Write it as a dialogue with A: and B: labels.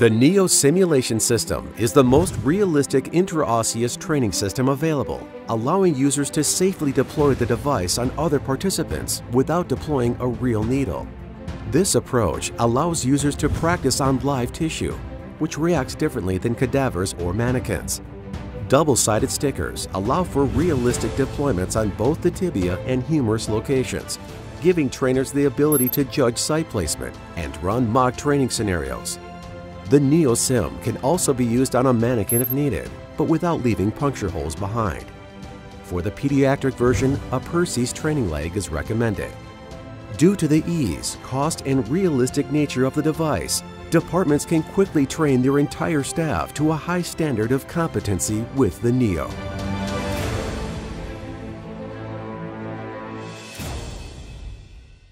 A: The NIO Simulation System is the most realistic intraosseous training system available, allowing users to safely deploy the device on other participants without deploying a real needle. This approach allows users to practice on live tissue, which reacts differently than cadavers or mannequins. Double-sided stickers allow for realistic deployments on both the tibia and humerus locations, giving trainers the ability to judge site placement and run mock training scenarios. The NeoSim can also be used on a mannequin if needed, but without leaving puncture holes behind. For the pediatric version, a Percy's training leg is recommended. Due to the ease, cost, and realistic nature of the device, departments can quickly train their entire staff to a high standard of competency with the NIO.